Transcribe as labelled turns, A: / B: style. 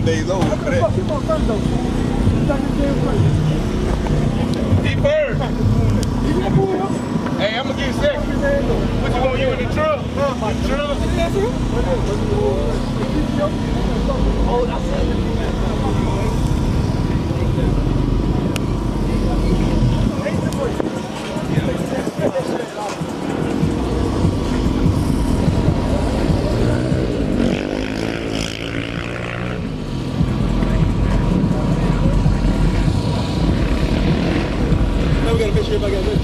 A: first though. You got this game first.
B: He first.
A: You got pull up.
B: Hey, I'm gonna get second. What you want? You in the truck? Huh? The truck?
A: Oh, that's it. Oh, bagagem,